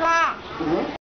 啦？